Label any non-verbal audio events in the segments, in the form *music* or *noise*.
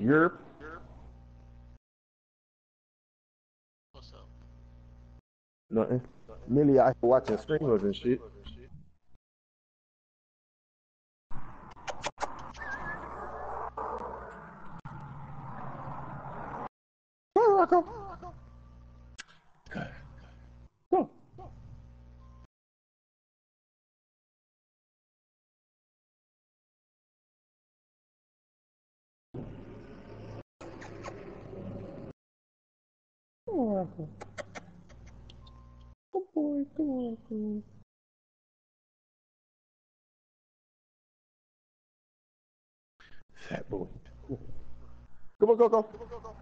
You're What's up? nothing. Millie out here watching streamers and shit. Come on, Rocco. Go. Rocco. Good boy, on, Rocco. Fat boy. Come on, go, go.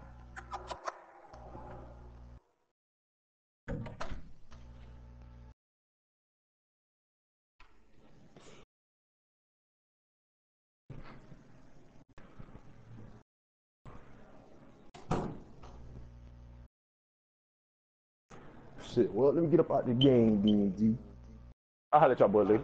Shit, well, let me get up out the game, DNG. I'll holler at y'all boy later.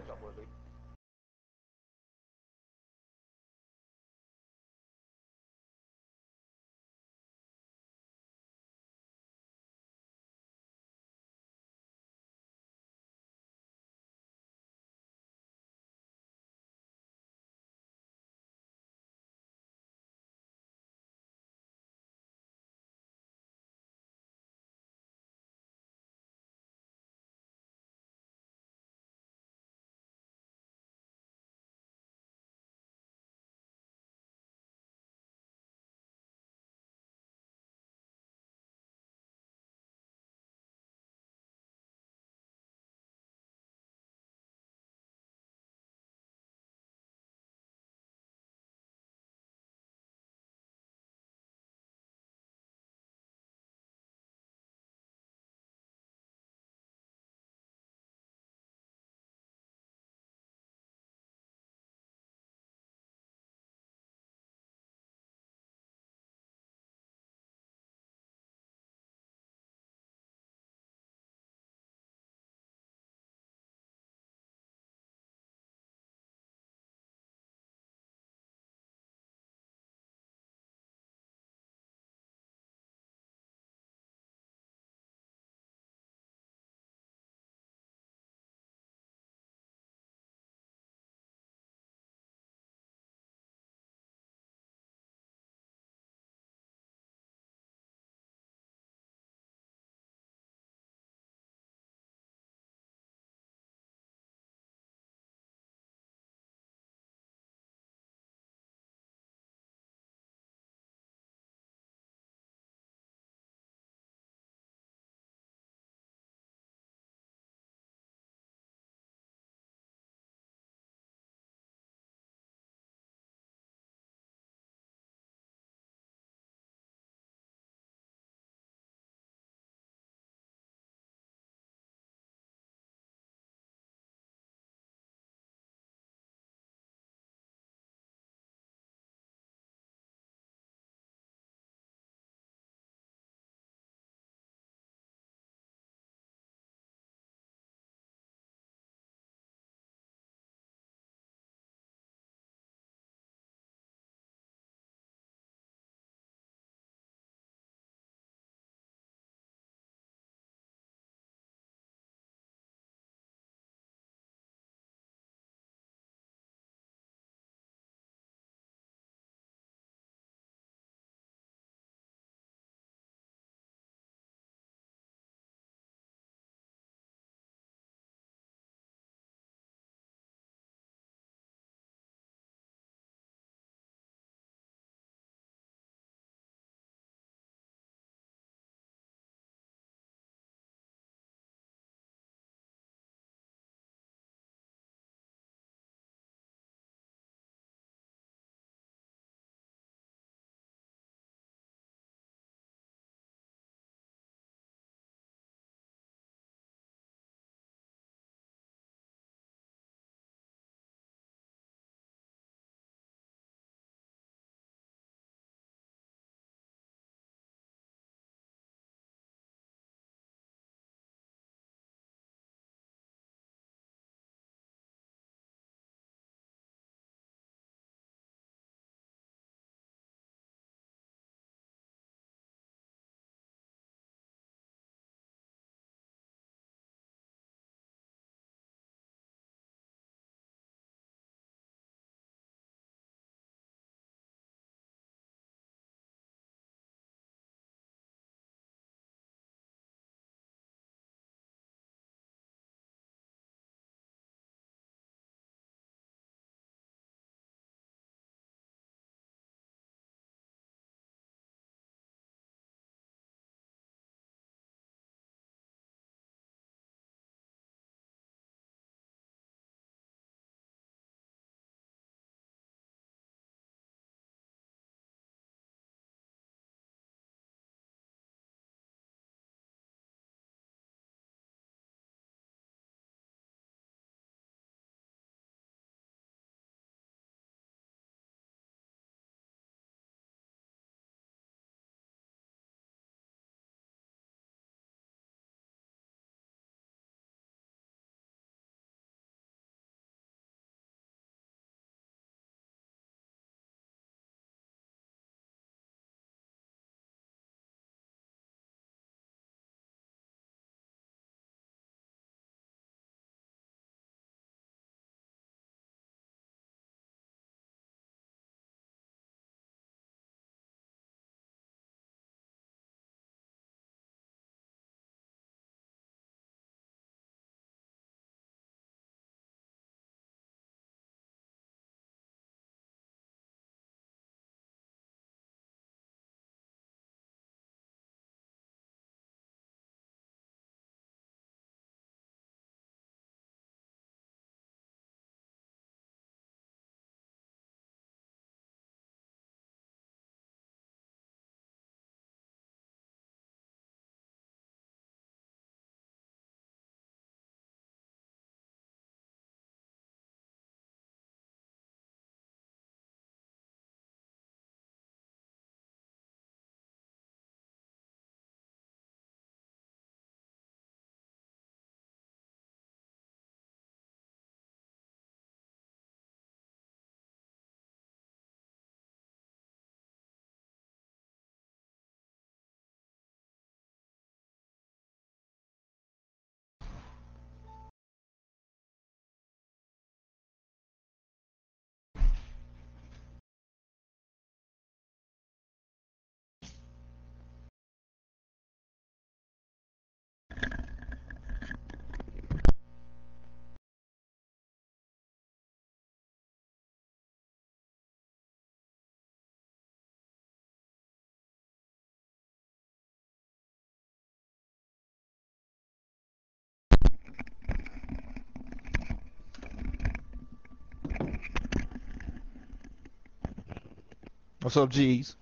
What's up, G's?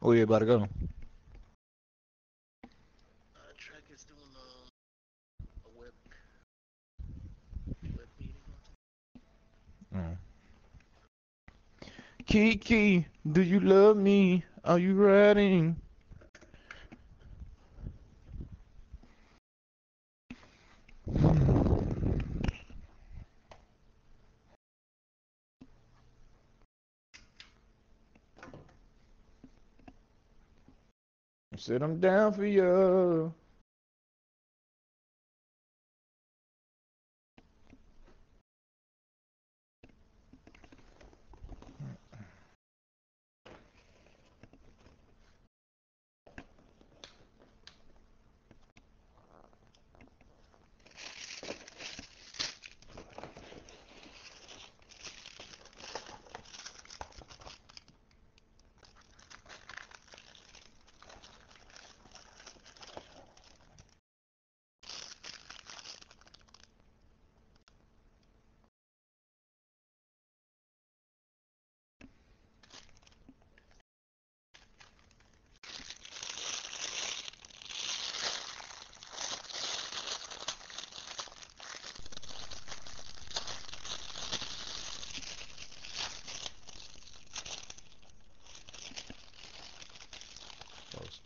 Oh, Where you about to go? Kiki, do you love me? Are you riding? Said I'm down for you.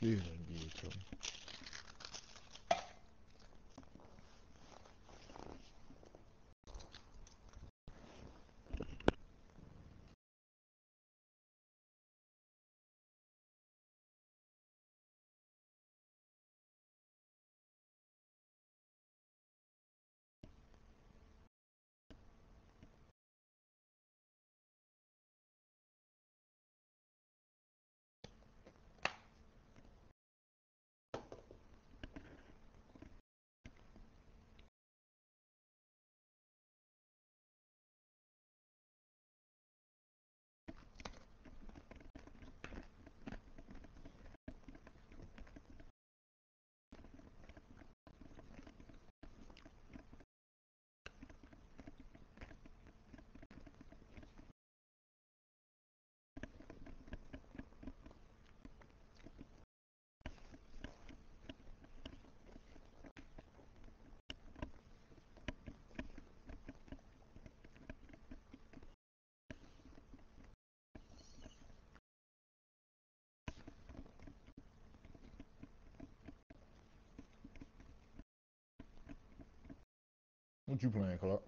Oh, still didn't give it to me. What you playing, Clark?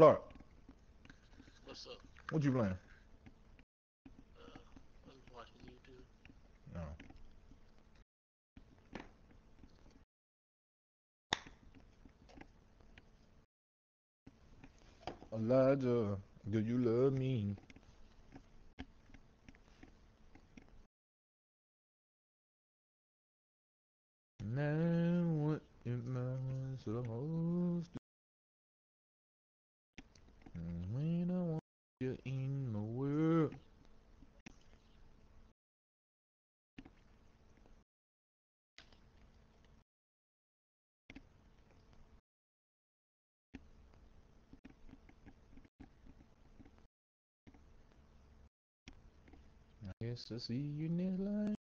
Clark, What's up? what you playing? Uh, I'm watching YouTube. No. Elijah, do you love me? Now what am I supposed to do when I want you in the world? I guess I'll see you next life.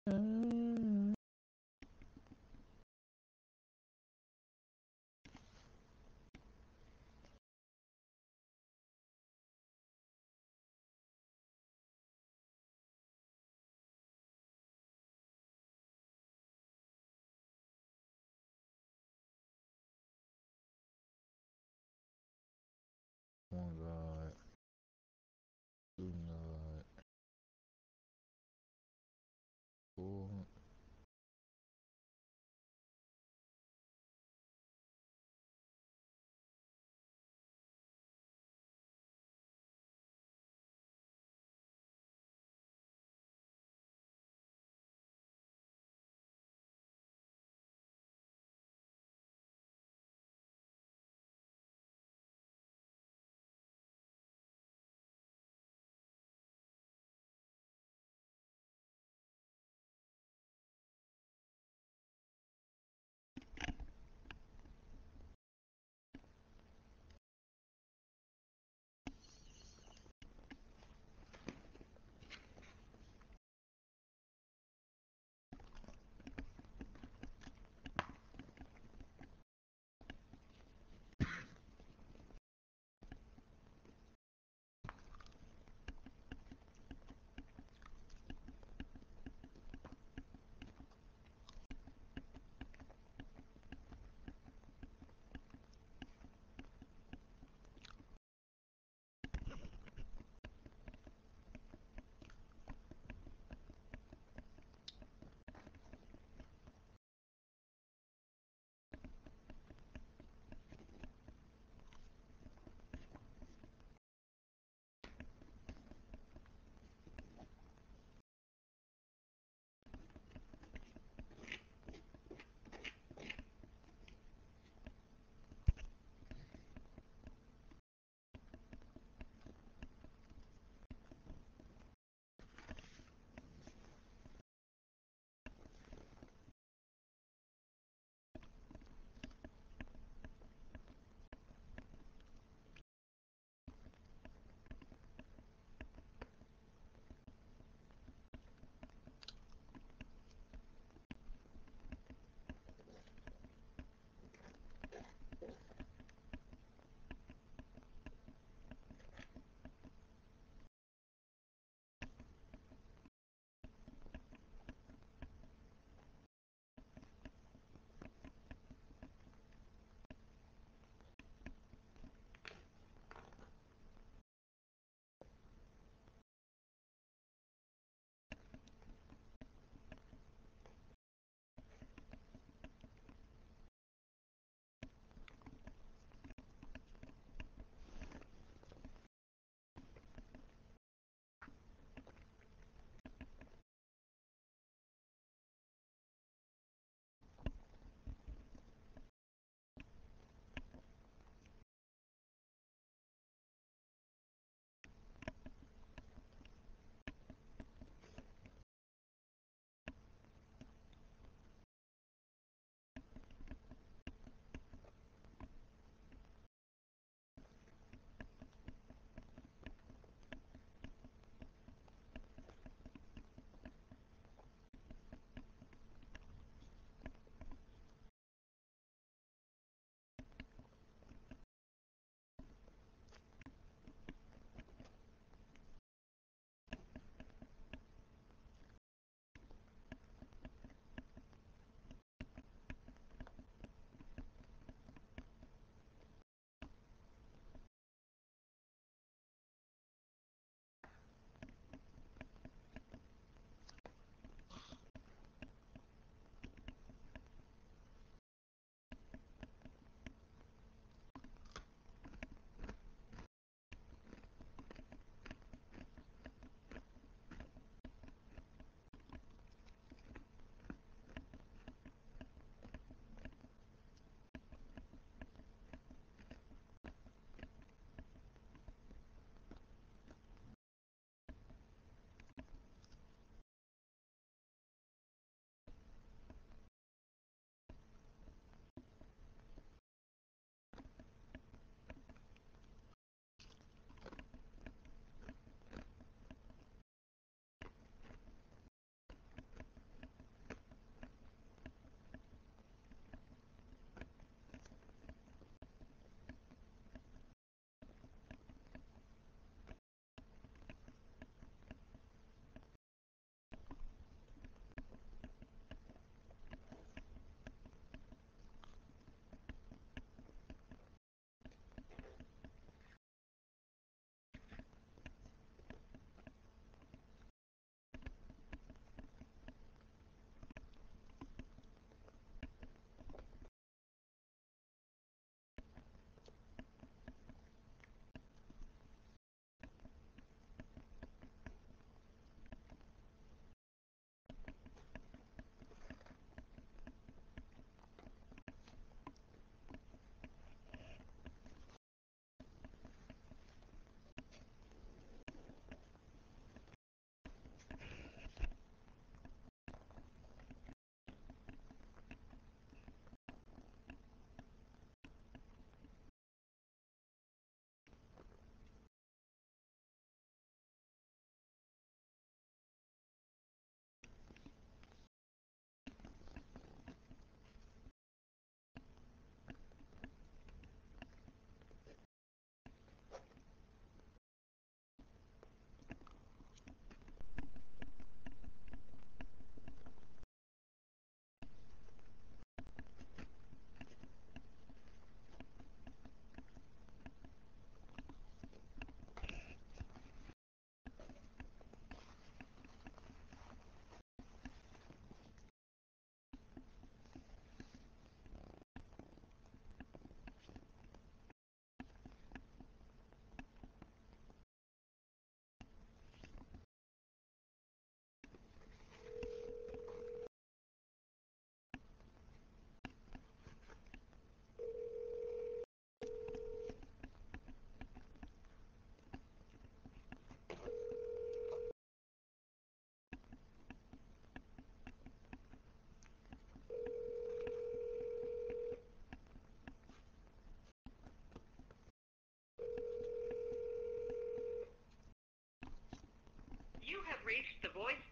You have reached the voice.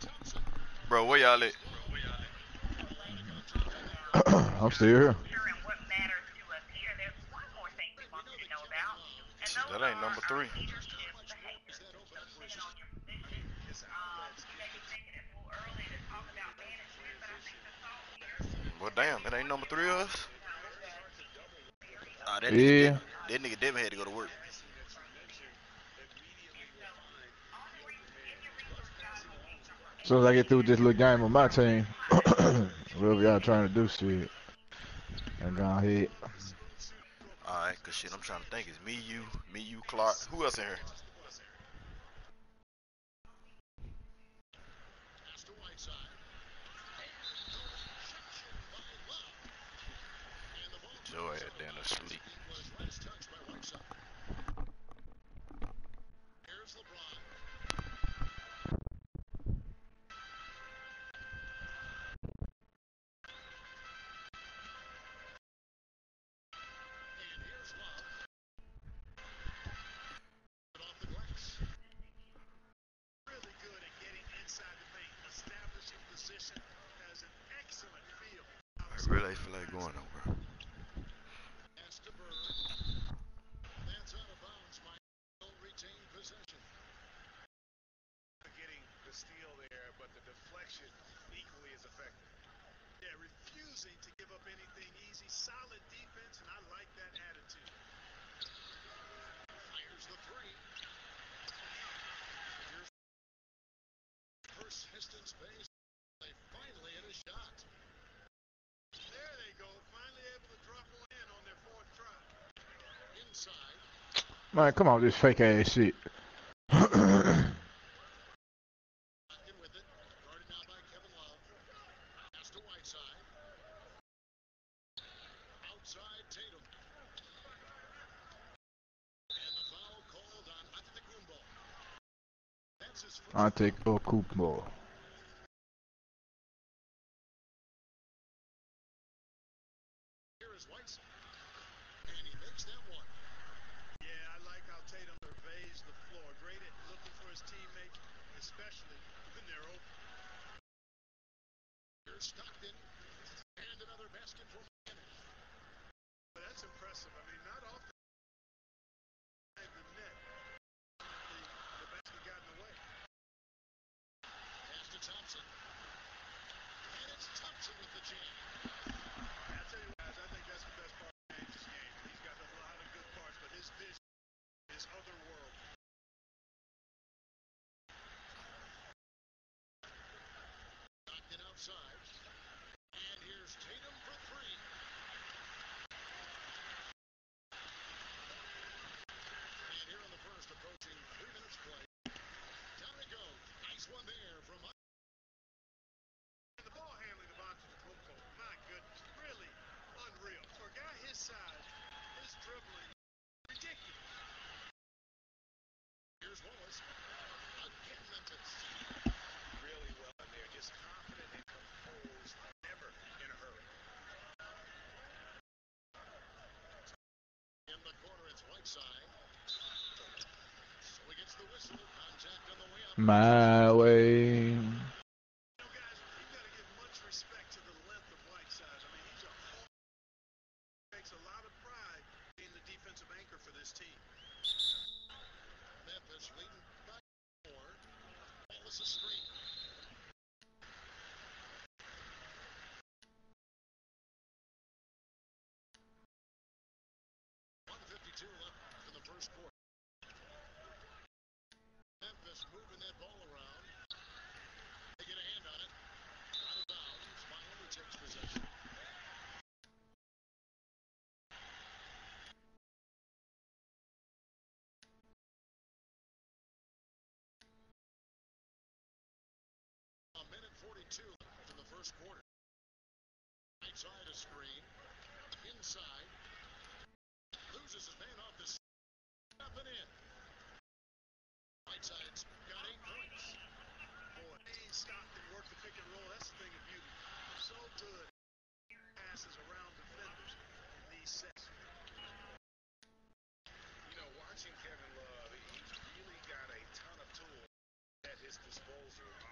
Thompson. Bro, where y'all at? *clears throat* I'm still here. Here. Well, damn, that ain't number three of us. Ah, that Yeah. nigga, Devin, that nigga Devin had to go to work. As soon as I get through with this little game on my team, *coughs* whatever y'all trying to do, shit, and go ahead. Alright, cause shit, I'm trying to think. It's me, you, me, you, Clark. Who else in here? Joy down to sleep. Man, come on with this fake ass shit. *coughs* I take Okumbo. My way. first quarter. Outside a screen. Inside. Loses his man off the up and in. Right side's got eight points. Boy, Dane stopped and worked the pick and roll. That's the thing of beauty. So good. Passes around defenders in these sets. You know, watching Kevin Love, he's really got a ton of tools at his disposal.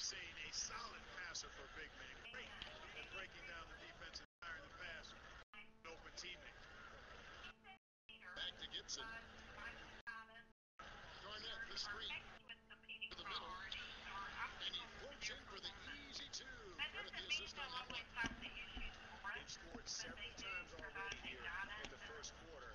We've seen a solid passer for big man. Great at breaking down the defense and firing the pass. An open teammate. Back to Gibson. Garnett, the screen. To the middle. And he works in for the easy two. Credit the assist on. They've scored several times already here in the first quarter.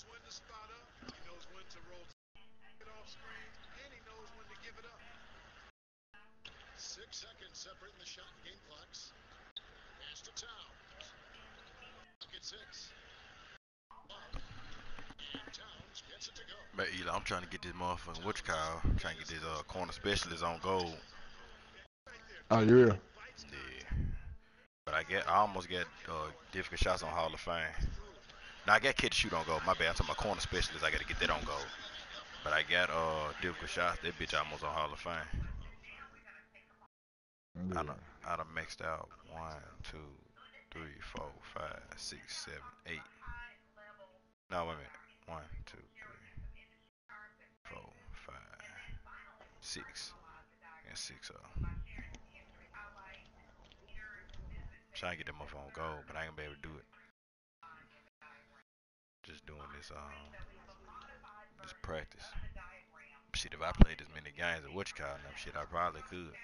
knows when to spot up, he knows when to roll it off screen, and he knows when to give it up. Six seconds separating the shot and game clocks. Pass to Towns. Bucket six. But Eli, I'm trying to get this motherfucking witch cow, I'm trying to get this uh, corner specialist on gold. Oh, you real? Yeah. But I get, I almost get uh, difficult shots on Hall of Fame. Now I got kid shoot on gold. My bad. I'm talking about corner specialist. I gotta get that on gold. But I got uh difficult shots. That bitch almost on Hall of Fame. I Yeah. done, I done maxed out one, two, three, four, five, six, seven, eight. No, wait a minute. One, two, three, four, five, six. And six of 'em. Trying to get them motherfucker on gold, but I ain't gonna be able to do it. Just doing this um this practice. Shit, if I played as many games as what you call them, shit, I probably could.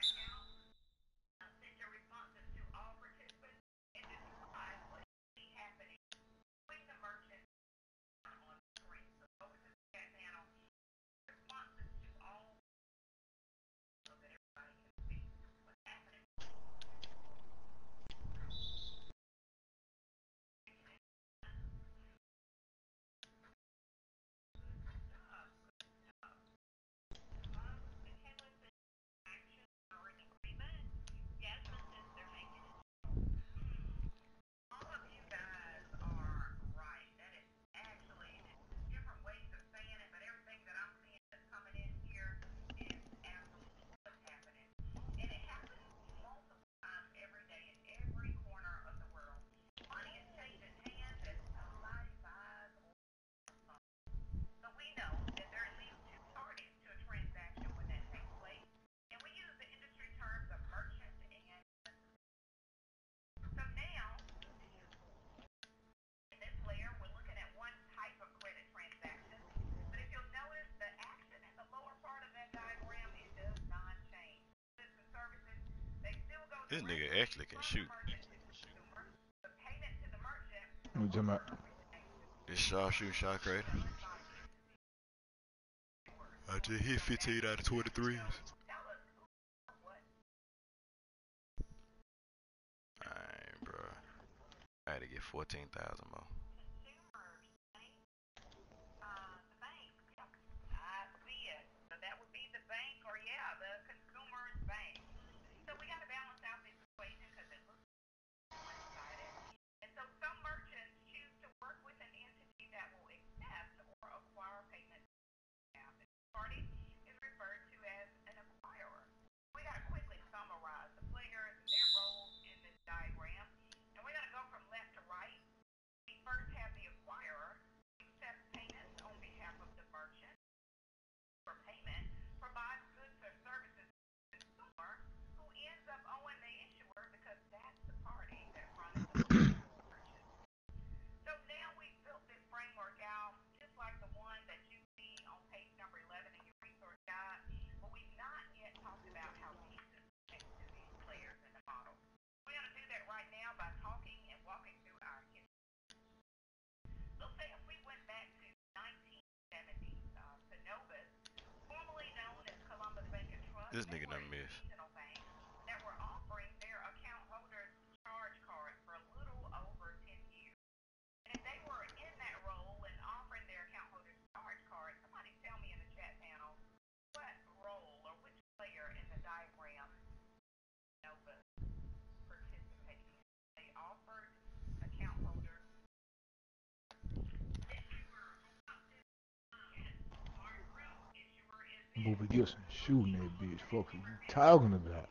This nigga actually can shoot. What you talking about? This shot shoot shot creator. I just hit 15 out of 23s. Alright, bro. I had to get 14,000 more. This nigga done missed. Booby Gibson shooting that bitch. Fuck you talking about?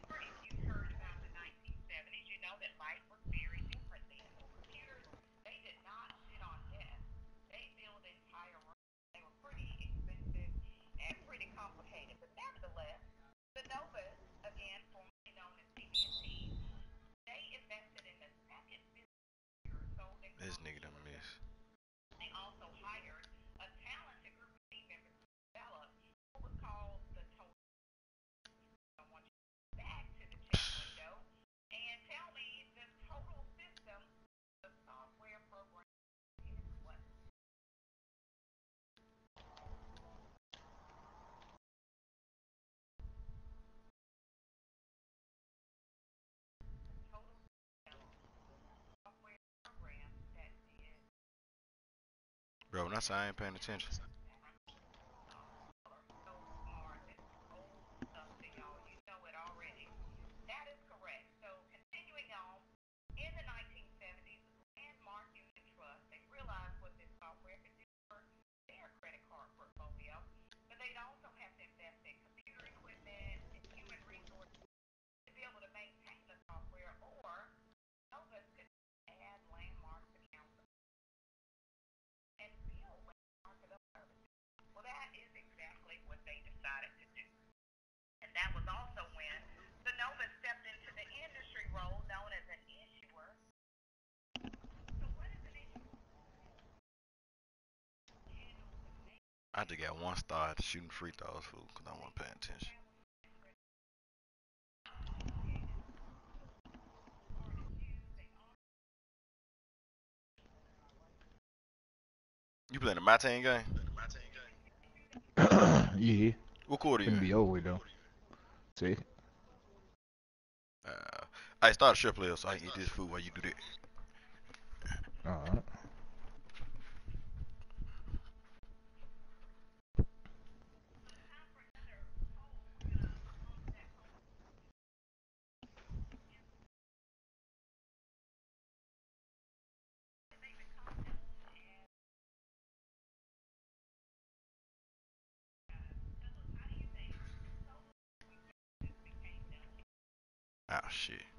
Bro, when I I ain't paying attention. That is correct. So continuing on, in the 1970s, Landmark Union Trust, they realized what this software could do for their credit card portfolio, but they'd also have to invest in computer equipment and human resources to be able to maintain the software, or Novus could add Landmark's accounts and bill Landmark for those services. Well, that is exactly what they decided to do. And that was also when Sonova stepped into the industry role known as an issuer. So what is an issuer? I just got one star at shooting free throws, fool, because I wasn't paying attention. You playing the My Team game? *coughs* yeah, What quarter you gonna be over though. See, Uh, I start a share player so I can eat this food while you do that. all right. Shit.